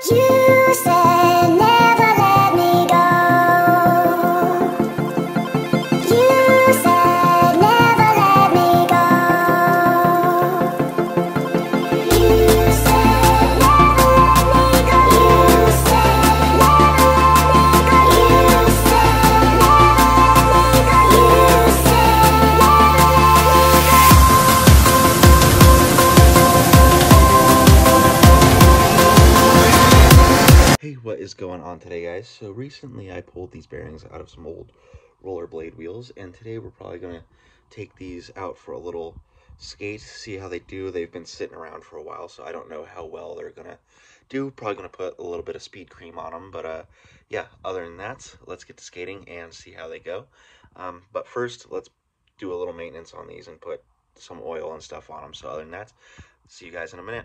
You said Hey, what is going on today, guys? So recently I pulled these bearings out of some old rollerblade wheels, and today we're probably going to take these out for a little skate, see how they do. They've been sitting around for a while, so I don't know how well they're going to do. Probably going to put a little bit of speed cream on them, but uh, yeah, other than that, let's get to skating and see how they go. Um, but first, let's do a little maintenance on these and put some oil and stuff on them. So other than that, see you guys in a minute.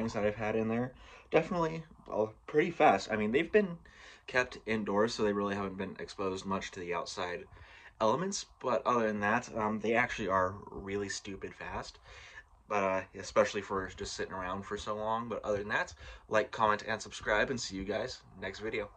Bearings that I've had in there. Definitely uh, pretty fast. I mean, they've been kept indoors, so they really haven't been exposed much to the outside elements. But other than that, um, they actually are really stupid fast. But uh, especially for just sitting around for so long. But other than that, like, comment, and subscribe, and see you guys next video.